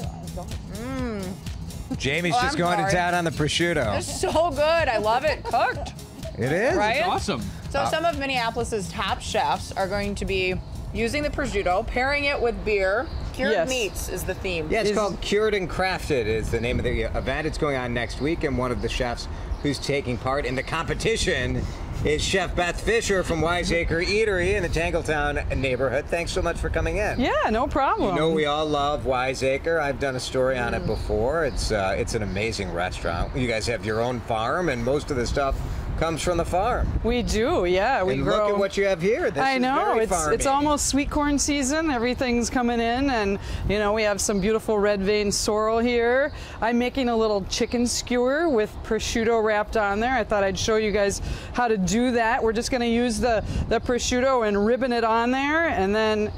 Sure, I. Jamie's Oh, just I'm going sorry. to town on the prosciutto. It's so good. I love it cooked. It is? Right? Awesome. So some of Minneapolis's top chefs are going to be using the prosciutto, pairing it with beer. Cured Yes. meats is the theme. Yeah, it's Is- called Cured and Crafted is the name of the event. It's going on next week, and one of the chefs who's taking part in the competition is Chef Beth Fisher from Wise Acre Eatery in the Tangletown neighborhood. Thanks so much for coming in. Yeah, no problem. You know we all love Wise Acre. I've done a story on it before. It's uh, it's an amazing restaurant. You guys have your own farm, and most of the stuff comes from the farm. we do, yeah. We and grow. look at what you have here. This I is know very it's it's almost sweet corn season. Everything's coming in, and you know we have some beautiful red vein sorrel here. I'm making a little chicken skewer with prosciutto wrapped on there. I thought I'd show you guys how to do that. We're just going to use the the prosciutto and ribbon it on there, and then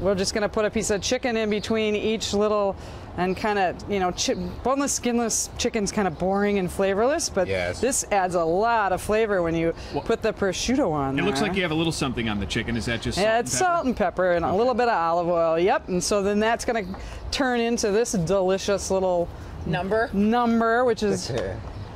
we're just going to put a piece of chicken in between each little. And kind of, you know, boneless, skinless chicken's kind of boring and flavorless, but Yes. this adds a lot of flavor when you put the prosciutto on It looks like you have a little something on the chicken. Is that just Yeah, it's and pepper? salt and pepper and a little bit of olive oil. Yep. And so then that's going to turn into this delicious little Number. number, which is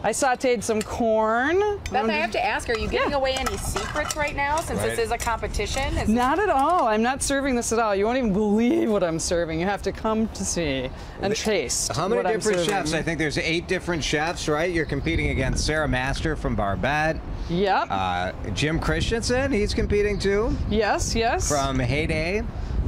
I sautéed some corn. Beth, I have to ask, are you giving away any secrets right now since Right. this is a competition? Is Not at all. I'm not serving this at all. You won't even believe what I'm serving. You have to come to see and taste. How many what I'm different chefs? I think there's eight different chefs, right? You're competing against Sarah Master from Barbette. Yep. Uh, Jim Christiansen, he's competing too yes. Yes. from Heyday.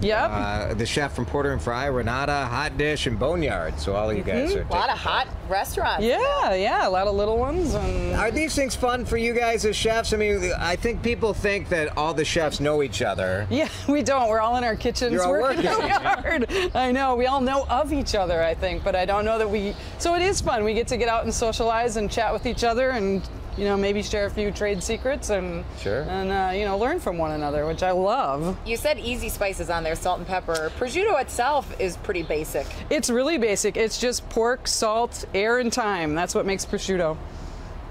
Yep. Uh, the chef from Porter and Frye, Renata, Hot Dish, and Boneyard. So all of you guys are. a lot of hot restaurants? yeah. Yeah. A lot of little ones and. Are these things fun for you guys as chefs? I mean, I think people think that all the chefs know each other. Yeah, we don't. We're all in our kitchens You're all working working. really hard. I know. We all know of each other, I think, but I don't know that we. So it is fun. We get to get out and socialize and chat with each other and. You know, maybe share a few trade secrets and Sure. and uh, you know learn from one another, which I love. You said easy spices on there, salt and pepper. Prosciutto itself is pretty basic. It's really basic. It's just pork, salt, air, and thyme. That's what makes prosciutto.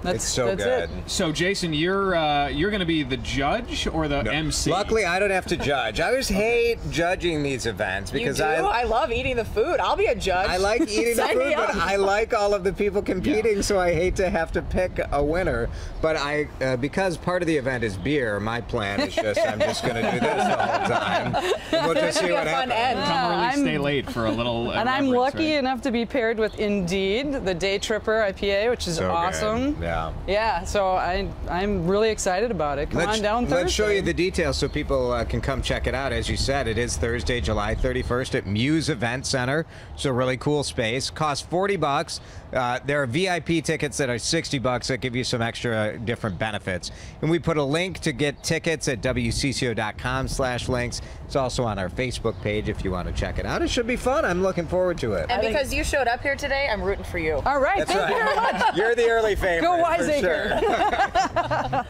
That's, It's so that's good. It. So, Jason, you're uh, you're going to be the judge or the MC? Luckily, I don't have to judge. I always hate judging these events because you do? I I love eating the food. I'll be a judge. I like eating the food, but. I like all of the people competing, so I hate to have to pick a winner. But I, uh, because part of the event is beer, my plan is just I'm just going to do this the whole time. And we'll just see what happens. end. Come early, I'm- stay late for a little. uh, And I'm lucky right? enough to be paired with Indeed, the Day Tripper IPA, which is So good. awesome. Yeah. Yeah, so I I'm really excited about it. Come Let's, on down Thursday. let's show you the details so people uh, can come check it out. As you said, it is Thursday, July 31st at Muse Event Center. So really cool space. Costs 40 bucks. Uh, there are VIP tickets that are 60 bucks that give you some extra different benefits. And we put a link to get tickets at wcco.com slash links. It's also on our Facebook page if you want to check it out. It should be fun. I'm looking forward to it. And because you showed up here today, I'm rooting for you. All right, That's thank you very much. You're the early favorite. Go for Wise Acre. sure.